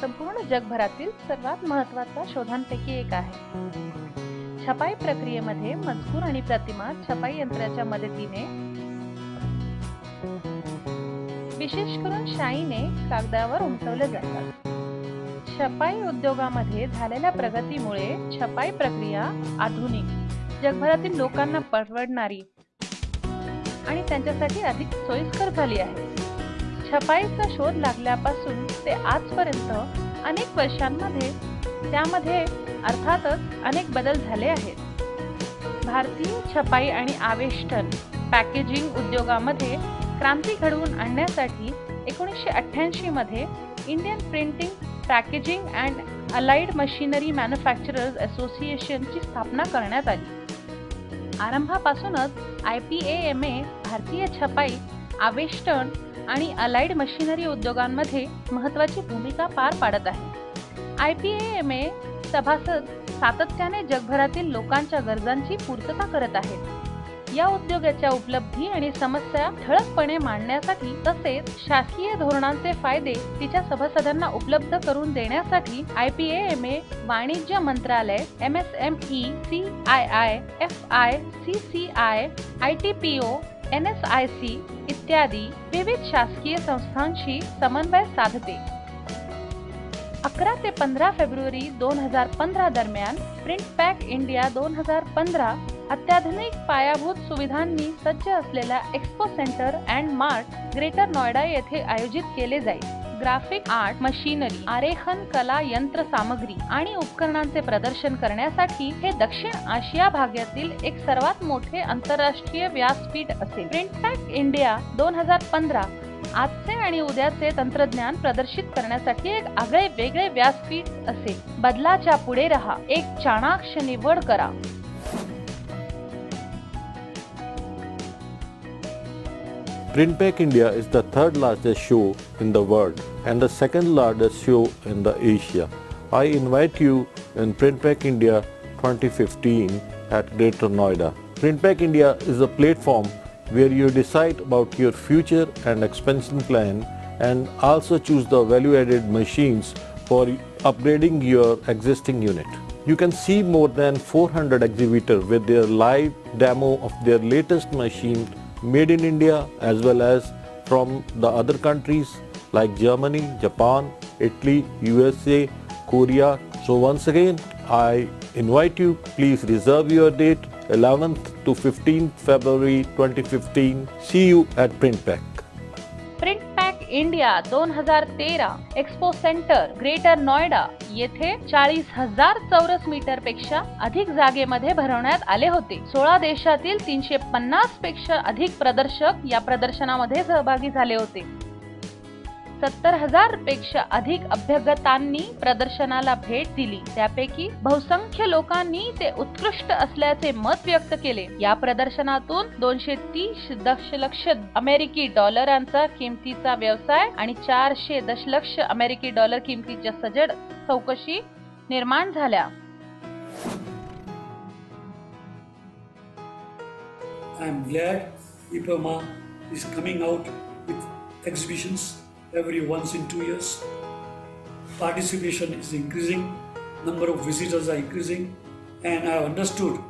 संपूर्ण जगभरातील सर्वात महत्त्वाचा शोधांपैकी एक आहे. छपाई प्रक्रियेमध्ये मजकूर आणि प्रतिमा छपाई यंत्राच्या मदतीने विशेष करून शाईने कागदावर उमटवले जातात. छपाई उद्योगामध्ये झालेल्या प्रगतीमुळे छपाई प्रक्रिया आधुनिक जगभरातील लोकांना परवडणारी आणि त्यांच्यासाठी अधिक सोयीस्कर झाली आहे. छपाईचा शोध लागल्यापासून ते आजपर्यंत अनेक वर्षांमध्ये त्यामध्ये अर्थातच अनेक बदल झाले आहेत. भारतीय छपाई आणि आवेष्टन पॅकेजिंग उद्योगामध्ये क्रांती घडवून आणण्यासाठी एकोणीसशे अठ्ठ्याऐंशी मध्ये Indian printing packaging and allied machinery manufacturers असोसिएशनची स्थापना करण्यात आली. आरंभापासूनच I P A M A भारतीय छपाई आवेष्टन आणि अलाइड मशिनरी उद्योगांमध्ये महत्त्वाची भूमिका पार पाडत आहे. I P A M A सभासद सातत्याने जगभरातील लोकांच्या गरजांची पूर्तता करत आहेत या उद्योगाच्या उपलब्धी आणि समस्या ठळकपणे मांडण्यासाठी तसेच शासकीय धोरणांचे फायदे तिच्या सभासदांना उपलब्ध करून देण्यासाठी आय पी एम ए वाणिज्य मंत्रालय M S M E C I I F I C C I I T P O N S I C इत्यादी विविध शासकीय संस्थांशी समन्वय साधते. अकरा ते पंधरा फेब्रुवारी दोन हजार पंधरा दरम्यान प्रिंट पॅक इंडिया दोन हजार पंधरा अत्याधुनिक पायाभूत सुविधांनी सज्ज असलेल्या Expo Centre and Mart Greater Noida येथे आयोजित केले जाईल. ग्राफिक आर्ट मशीनरी आरेखन कला यंत्र सामग्री आणि उपकरणांचे प्रदर्शन करण्यासाठी हे दक्षिण आशिया भागातील एक सर्वात मोठे आंतरराष्ट्रीय व्यासपीठ असेल. प्रिंट इंडिया दोन हजार पंधरा आजचे आणि उद्याचे तंत्रज्ञान प्रदर्शित करण्यासाठी एक आगळे वेगळे व्यासपीठ असेल. बदलाच्या पुढे रहा. एक चाणाक्ष निवड करा. Printpack India is the third largest show in the world and the second largest show in the Asia. I invite you in Printpack India 2015 at Greater Noida. Printpack India is a platform where you decide about your future and expansion plan and also choose the value-added machines for upgrading your existing unit. You can see more than 400 exhibitors with their live demo of their latest machine made in India as well as from the other countries like Germany, Japan, Italy, USA, Korea. So once again, I invite you, please reserve your date 11th to 15th February 2015. See you at PrintPack. India दोन हजार तेरा expo centre greater Noida येथे चाळीस हजार चौरस मीटरपेक्षा अधिक जागेमध्ये भरवण्यात आले होते. सोळा देशातील तीनशे पन्नासपेक्षा अधिक प्रदर्शक या प्रदर्शनामध्ये सहभागी झाले होते. सत्तर हजारपेक्षा अधिक अभ्यागतांनी प्रदर्शनाला भेट दिली. त्यापैकी बहुसंख्य लोकांनी ते उत्कृष्ट असल्याचे मत व्यक्त केले. या प्रदर्शनातून दोनशे तीस दशलक्ष अमेरिकी डॉलरांचा किमतीचा व्यवसाय आणि चारशे दशलक्ष अमेरिकी डॉलर किमतीच्या सजड चौकशी निर्माण झाल्या. I am glad IPAMA is coming out with exhibitions. Every once in two years. Participation is increasing, number of visitors are increasing, and I have understood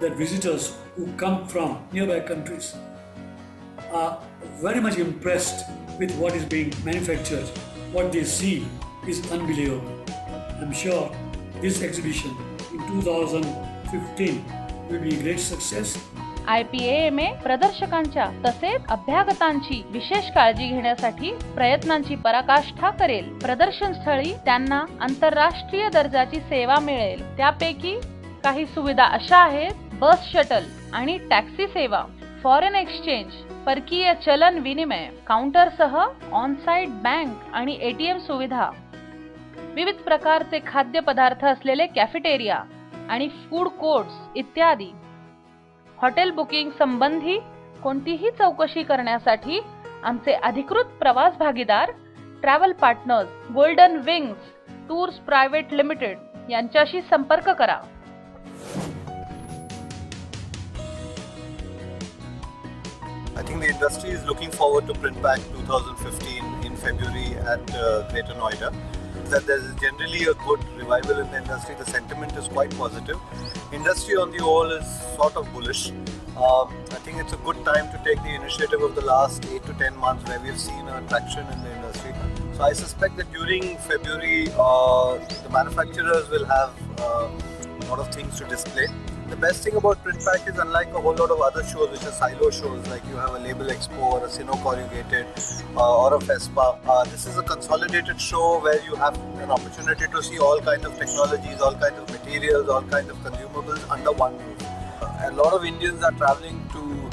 that visitors who come from nearby countries are very much impressed with what is being manufactured. What they see is unbelievable. I'm sure this exhibition in 2015 will be a great success I P M A प्रदर्शकांच्या तसेच अभ्यागतांची विशेष काळजी घेण्यासाठी प्रयत्नांची पराकाष्ठा करेल. प्रदर्शन स्थळी त्यांना आंतरराष्ट्रीय दर्जाची सेवा मिळेल. त्यापैकी काही सुविधा अशा आहेत. बस शटल आणि टॅक्सी सेवा फॉरेन एक्सचेंज परकीय चलन विनिमय काउंटरसह ऑनसाइट बँक आणि एटीएम सुविधा. विविध प्रकारचे खाद्यपदार्थ असलेले कॅफेटेरिया आणि फूड कोर्ट्स इत्यादी. हॉटेल बुकिंग संबंधी कोणतीही चौकशी करण्यासाठी आमचे अधिकृत प्रवास भागीदार travel partners Golden Wings Tours Private Limited यांच्याशी संपर्क करा I think the industry is looking forward to print back 2015 in February at uh, Greater Noida. That there's generally a good revival in the industry. The sentiment is quite positive. Industry on the whole is sort of bullish. Um, I think it's a good time to take the initiative of the last eight to ten months where we've seen a traction in the industry. So I suspect that during February, uh, the manufacturers will have uh, a lot of things to display. The best thing about Printpack is unlike a whole lot of other shows which are silo shows like you have a Label Expo or a Sino Corrugated uh, or a FESPA. Uh, this is a consolidated show where you have an opportunity to see all kinds of technologies, all kinds of materials, all kinds of consumables under one roof. A lot of Indians are traveling to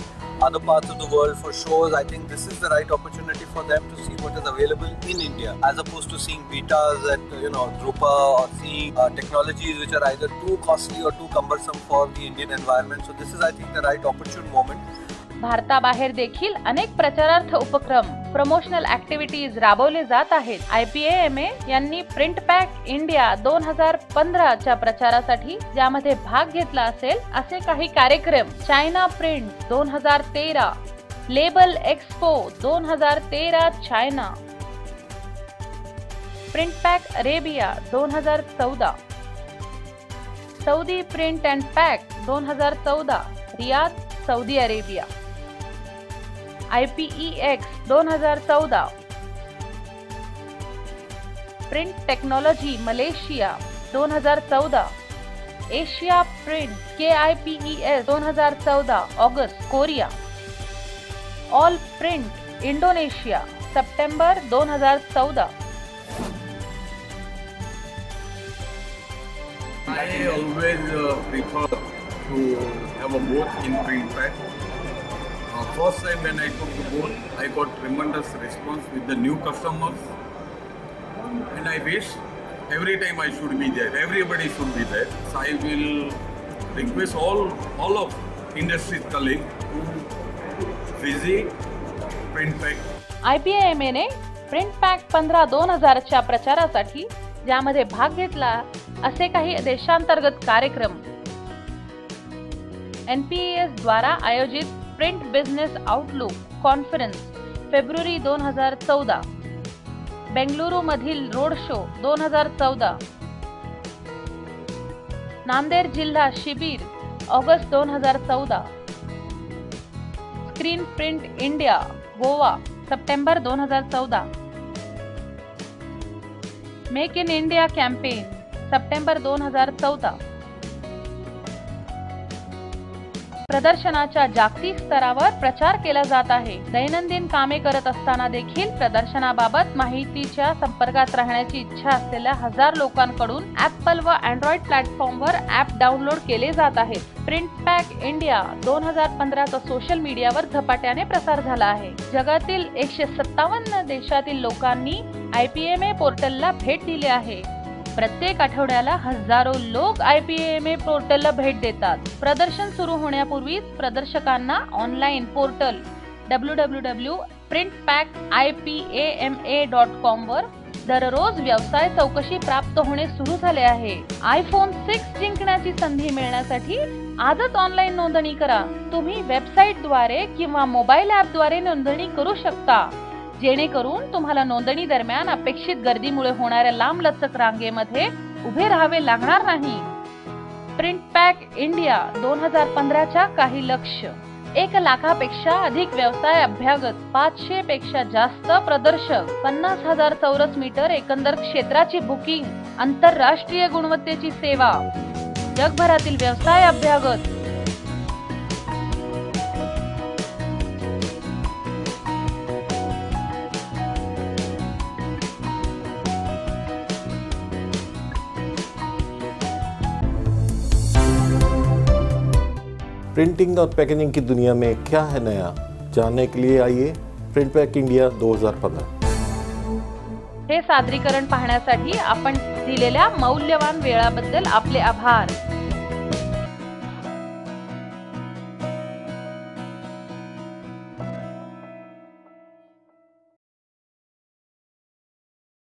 other parts of the world for shows. I think this is the right opportunity for them to see what is available in India, as opposed to seeing betas at you know Drupa or seeing uh, technologies which are either too costly or too cumbersome for the Indian environment. So this is, I think, the right opportune moment भारताबाहेर देखील अनेक प्रचारार्थ उपक्रम promotional activities राबवले जात आहेत. I P M ए यांनी print pack India दोन हजार पंधराच्या प्रचारासाठी ज्यामध्ये भाग घेतला असेल असे काही कार्यक्रम. चायना प्रिंट दोन हजार तेरा लेबल एक्सपो दोन हजार तेरा चायना प्रिंट पॅक अरेबिया दोन हजार चौदा सौदी प्रिंट अँड पॅक दोन हजार चौदा Riyadh Saudi Arabia I P E X दोन हजार चौदा. प्रिंट टेक्नॉलॉजी मलेशिया दोन हजार चौदा. Asia Print K I P E S दोन हजार चौदा August Korea. All print Indonesia September दोन हजार चौदा. I always uh, prefer to have a booth in print first time when I took the boat, I got tremendous response with the new customers, and I wish every time I should be there. Everybody should be there. So I will request all all of industry colleagues to visit PrintPack. pack I P M एने पंधरा दोन हजारच्या प्रचारासाठी ज्यामध्ये भाग घेतला असे काही देशांतर्गत कार्यक्रम एन पी एस द्वारा आयोजित प्रिंट बिझनेस आउटलुक कॉन्फरन्स फेब्रुवारी दोन हजार चौदा. बेंगलुरू मधील रोड शो दोन हजार चौदा. नांदेड जिल्हा शिबिर ऑगस्ट दोन हजार चौदा. Screen Print India Goa September दोन हजार चौदा. Make in India campaign September दोन हजार चौदा. प्रदर्शनाच्या जागतिक स्तरावर प्रचार केला जात आहे. दैनंदिन कामे करत असताना देखील प्रदर्शनाबाबत माहितीच्या संपर्कात राहण्याची इच्छा असलेल्या हजार लोकांकडून ऍपल व अँड्रॉइड प्लॅटफॉर्मवर ऍप डाउनलोड केले जात आहेत. प्रिंट पॅक इंडिया दोन हजार पंधराचा सोशल मीडियावर झपाट्याने प्रसार झाला आहे. जगातील एकशे सत्तावन्न देशातील लोकांनी आय पी एम ए पोर्टलला भेट दिली आहे. प्रत्येक आठवड्याला हजारो लोक आय पी एम ए पोर्टलला भेट देतात. प्रदर्शन सुरू होण्यापूर्वीच प्रदर्शकांना online portal W W W print pack I P A M A dot com वर दररोज व्यवसाय चौकशी प्राप्त होणे सुरू झाले आहे. आयफोन सिक्स जिंकण्याची संधी मिळण्यासाठी आजच ऑनलाईन नोंदणी करा. तुम्ही वेबसाईटद्वारे किंवा मोबाईल ॲपद्वारे नोंदणी करू शकता. जेणेकरून तुम्हाला नोंदणी दरम्यान अपेक्षित गर्दीमुळे होणाऱ्या लांबलचक रांगेमध्ये उभे राहावे लागणार नाही. प्रिंट पॅक इंडिया दोन हजार पंधराच्या काही लक्ष. एक लाखापेक्षा अधिक व्यवसाय अभ्यागत पाचशे पेक्षा जास्त प्रदर्शक पन्नास हजार चौरस मीटर एकंदर क्षेत्राची बुकिंग आंतरराष्ट्रीय गुणवत्तेची सेवा. जगभरातील व्यवसाय अभ्यागत प्रिंटिंग और पैकेजिंग की दुनिया में क्या है नया? जानने के लिए आइए प्रिंट पैक इंडिया 2015 हे सादरीकरण पाहण्यासाठी आपण दिलेल्या मौल्यवान वेळाबद्दल आपले आभार.